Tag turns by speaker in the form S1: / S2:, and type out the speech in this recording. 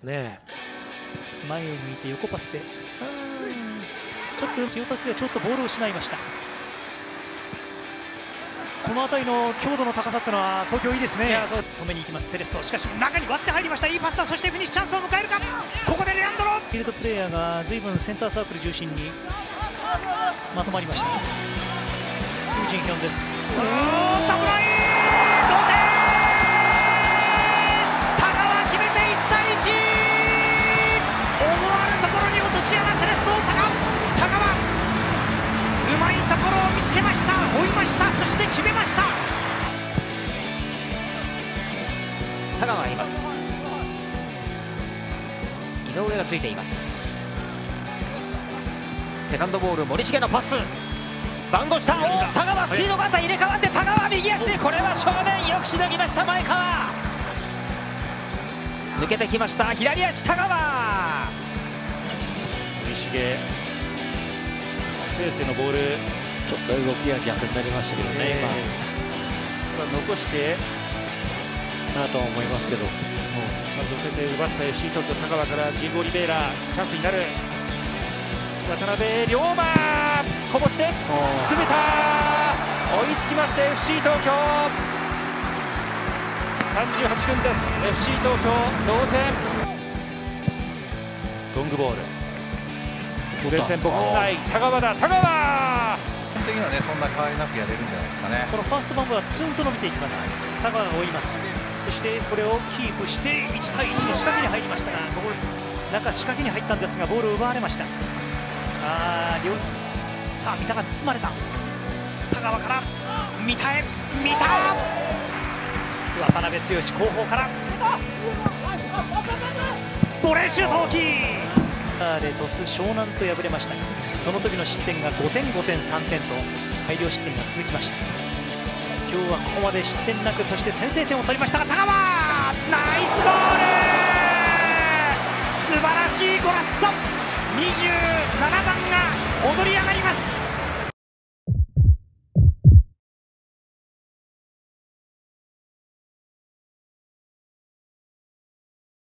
S1: ますね。
S2: 前を向いて横パスで。ちょっと清滝がちょっとボールを失いました。この辺りの強度の高さってのは東京いいですね。止めに行きます。セレストしかし中に割って入りました。いいパスだそしてフィニッシュチャンスを迎えるか。ここでレアンドロ。フィールドプレーヤーが随分センターサークル中心にまとまりました。キム・ジンヒョンですころに落とし穴セレッソ大阪田川。うまいところを見つけました。追いました。そして決めました。
S3: 田川がいます。井上がついています。セカンドボール森重のパス。バンゴした。お田川スピードがあった入れ替わって田川右足。これは正面。よくしのぎました前川。抜けてきました。左足田川。
S2: 森重スペースでのボール。
S1: ちょっと動きが逆になりましたけどね、え
S2: ー、今。残して。
S1: なとは思いますけど、さ
S2: あ寄せて奪った FC 東京田川からディエゴ・オリベイラチャンスになる。渡辺龍馬。こぼして。沈めた。追いつきまして FC 東京。38分です。FC 東京同点。ロングボール前線ボックス内田川だ田川
S4: 基本的にはねそんな変わりなくやれるんじゃないですかね。
S2: このファーストバンクはツンと伸びていきます。田川が追います。そしてこれをキープして1対1の仕掛けに入りましたがここ中仕掛けに入ったんですがボールを奪われました。あ両さあ三田が包まれた。田川から三田へ三田!渡辺剛後方から。ボレーシュート大きいで鳥栖湘南と敗れましたがその時の失点が5点5点3点と大量失点が続きました。今日はここまで失点なくそして先制点を取りましたが田。川ナイスゴール。素晴らしいゴラッソ。27番が踊り上がります